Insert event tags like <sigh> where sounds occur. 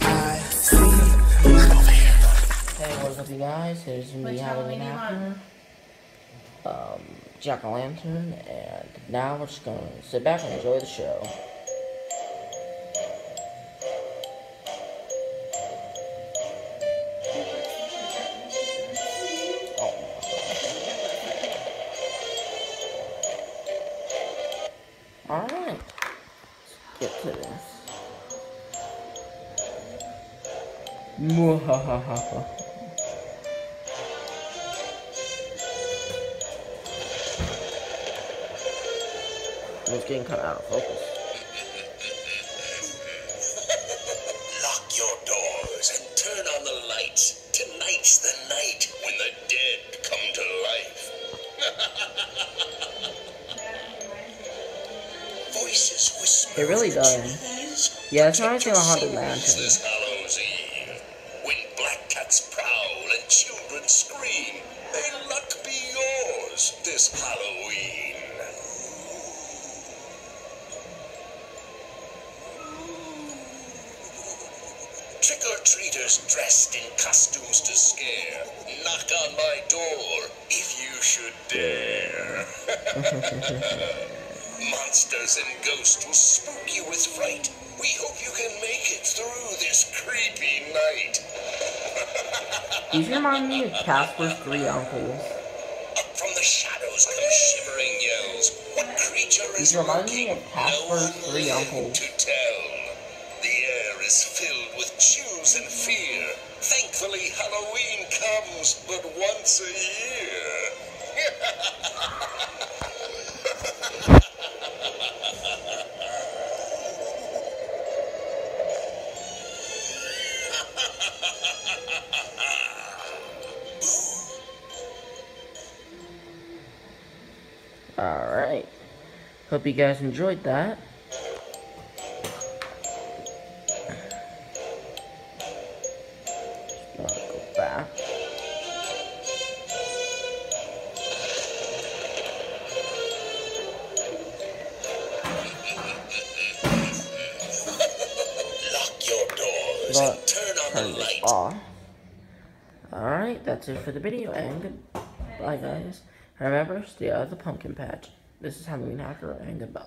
I see over here. Hey, what's up, you guys? Here's me, Halloween Hacker, um, Jack o' Lantern, and now we're just gonna sit back and enjoy the show. Alright, let's get to this. Mwahahaha. It's getting kind of out of focus. Lock your doors and turn on the lights. Tonight's the night when the dead come to life. <laughs> Voices whisper. It really does. Yeah, it's not like a haunted lantern. Children scream, may luck be yours this Halloween. Trick or treaters dressed in costumes to scare, knock on my door if you should dare. <laughs> Monsters and ghosts will spook you with fright. We hope you can make it These remind me of Casper's Three Uncles. Up from the shadows come shivering yells. What creature is remind me of Casper's no Three Uncles. to tell. The air is filled with chills and fear. Thankfully, Halloween comes but once a year. <laughs> Alright. Hope you guys enjoyed that. Go back. Lock your doors But turn on turn the this light. off. Alright, that's it for the video, and goodbye, guys. Remember, stay out of the pumpkin patch. This is Halloween Hacker, and goodbye.